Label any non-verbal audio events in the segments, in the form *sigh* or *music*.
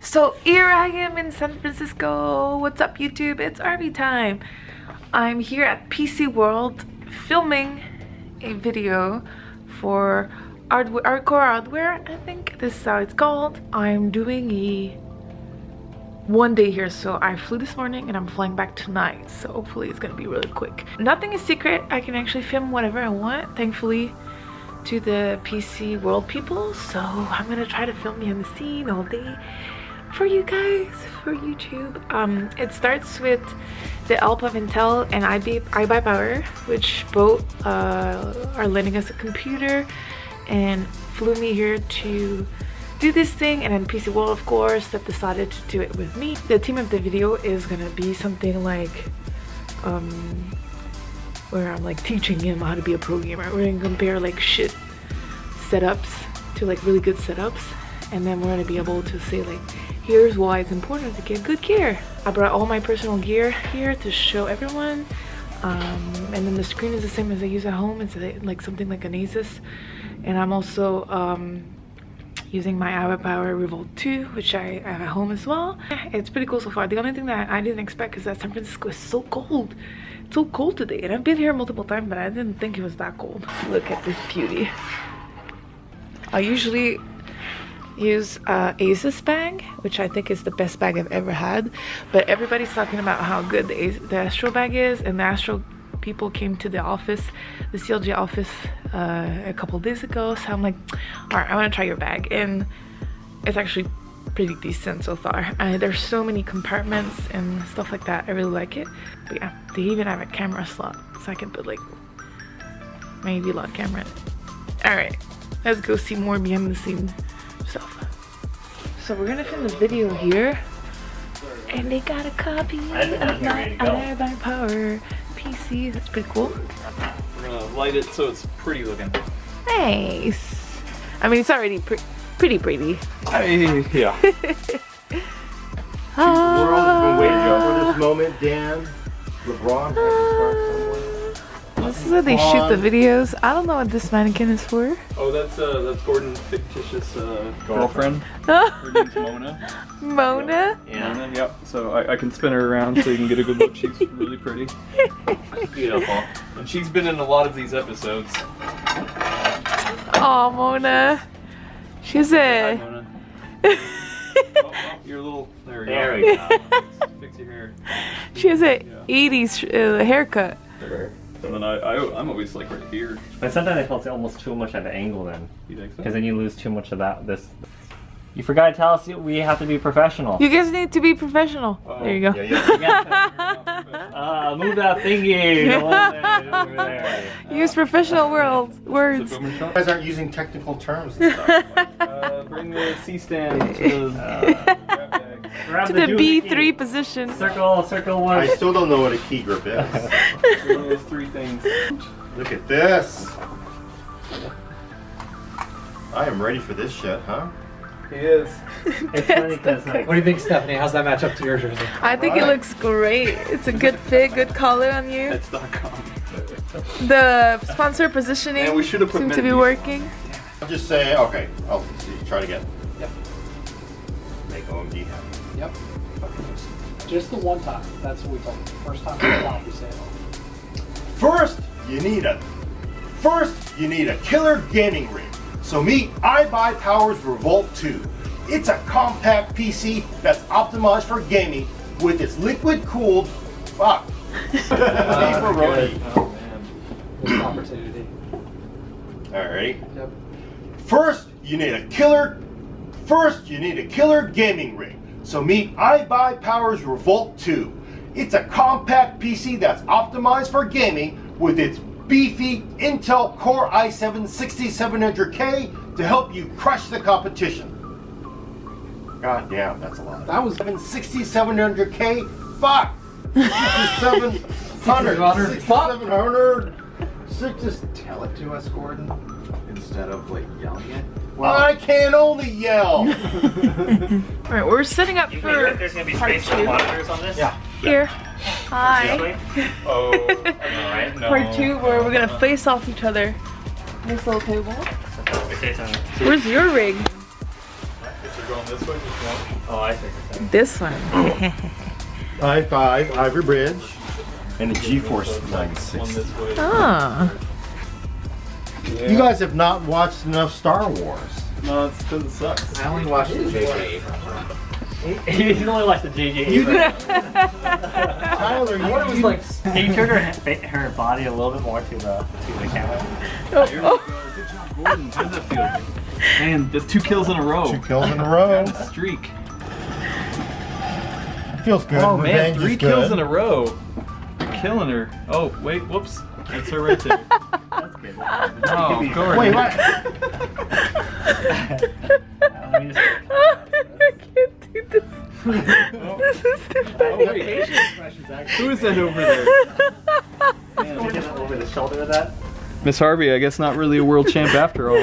So here I am in San Francisco. What's up YouTube? It's Harvey time. I'm here at PC World filming a video for Hardcore Hardware, I think this is how it's called. I'm doing a one day here so I flew this morning and I'm flying back tonight so hopefully it's gonna be really quick. Nothing is secret. I can actually film whatever I want thankfully to the PC world people so I'm gonna try to film behind the scene all day for you guys for YouTube. Um, it starts with the of Intel and IB, iBuyPower which both uh, are lending us a computer and flew me here to do this thing and then PC World of course that decided to do it with me. The theme of the video is gonna be something like um, where I'm like teaching him how to be a programmer. We're gonna compare like shit setups to like really good setups and then we're gonna be able to say like here's why it's important to get good gear. I brought all my personal gear here to show everyone um, and then the screen is the same as I use at home. It's like something like an Asus and I'm also um, using my iBuyPower Revolt 2 which I have at home as well. It's pretty cool so far. The only thing that I didn't expect is that San Francisco is so cold. It's so cold today and I've been here multiple times but I didn't think it was that cold. Look at this beauty. I usually use uh, Asus bag, which I think is the best bag I've ever had. But everybody's talking about how good the, the Astro bag is, and the Astro people came to the office, the CLG office, uh, a couple days ago. So I'm like, all right, I want to try your bag, and it's actually pretty decent so far. Uh, there's so many compartments and stuff like that. I really like it. But yeah, they even have a camera slot, so I can put like my vlog camera. All right, let's go see more behind the scenes stuff. so we're gonna film the video here. And they got a copy of my Power PC. That's pretty cool. We're gonna light it so it's pretty looking. Nice. I mean, it's already pre pretty pretty. I, yeah. ah. *laughs* The world has been waiting for this moment, Dan. LeBron has to start somewhere. This is where they shoot the videos. I don't know what this mannequin is for. Oh, that's uh, that's Gordon's fictitious uh, girlfriend. her name's *laughs* Mona. Mona? Yeah. Mona, yep. So I, I, can spin her around so you can get a good look. She's really pretty. *laughs* Beautiful. And she's been in a lot of these episodes. Oh, Mona. She's a. Hi, *laughs* oh, oh, your little. There we there go. We go. Fix your hair. She has a yeah. 80s uh, haircut. And then I, I, am always like right here. But sometimes I felt it's almost too much at an angle then. You think so? Because then you lose too much of that, this. You forgot to tell us we have to be professional. You guys need to be professional. Uh -oh. There you go. Yeah, yeah. *laughs* uh, move that thingy. over there. *laughs* Use professional world words. You guys aren't using technical terms. *laughs* uh, bring the C-stand to the... to the, the B3 position. Circle, circle one. I still don't know what a key grip is. *laughs* those three things. Look at this. I am ready for this shit, huh? He is. It's funny because like, uh, what do you think, Stephanie? How's that match up to your jersey? I think right. it looks great. It's a good fit, good color on you. It's not com. The sponsor positioning yeah, we should have seemed to be working. I'll just say, okay, I'll see. Try it again. Yep. Make OMD happen. Yep. Just the one time. That's what we told them. First time we top, we say it First, you need a first you need a killer gaming rig. So meet iBuyPower's Revolt 2. It's a compact PC that's optimized for gaming with its liquid cooled fuck. *laughs* uh, oh man. opportunity. Alright. Yep. First, you need a killer First, you need a killer gaming rig. So meet iBuyPower's Revolt 2. It's a compact PC that's optimized for gaming with its beefy Intel Core i7-6700K to help you crush the competition. God damn, that's a lot. That was 6700K? Fuck! *laughs* 6700. 6700. Just tell it to us, Gordon, instead of like yelling it. Well, I can only yell. *laughs* All right, we're setting up you for. There's gonna be space for monitors on this. Yeah. Here. Hi. *laughs* oh. *laughs* Alright. No. Part two, where we're gonna face off each other. This little table. Where's your rig? going this way, just one. Oh, I think This one. I-5, Ivy Bridge, and a GeForce One 96. this way. Ah. You guys have not watched enough Star Wars. No, it's because it sucks. I only watched the J.J. Abrams *laughs* one. He's only watched the JJ. Abrams. *laughs* Tyler, I wonder if it was you, like he turned her, her body a little bit more to the to the camera. Oh, Here we oh. Good job, Gordon. How does that feel? Man, that's two kills in a row. two kills in a row. *laughs* Streak. Feels good. Oh man, Revenge three is kills good. in a row. You're killing her. Oh wait, whoops. That's her right there. That's good. Oh, Gordon. Wait, what? Let me just- I can't do this. This is too Oh, funny. wait. Facial expressions, actually. Who is that over there? Let me get over the shoulder of that. Miss Harvey, I guess not really a world champ after all.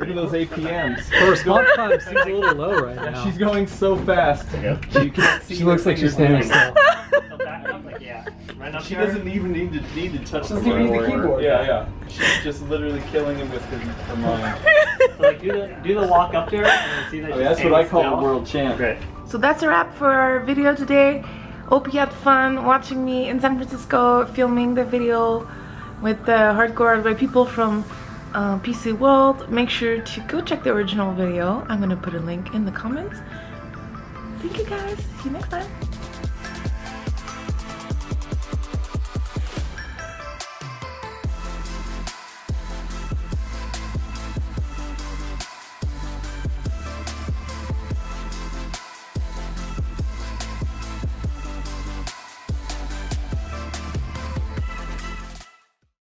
Look at those APMs. Her response time seems a little low right now. She's going so fast. You can't see she looks like she's standing still. So back up, like, yeah. Right up She there. doesn't even need to need to touch the Doesn't even need the keyboard. keyboard. Yeah, yeah. She's just literally killing him with her, her *laughs* mind. So, like, do the do the walk up there and see that I she's that's what I call still. a world champ. Great. So that's a wrap for our video today. Hope you had fun watching me in San Francisco filming the video with the hardcore by people from uh, PC World. Make sure to go check the original video. I'm gonna put a link in the comments. Thank you guys. See you next time.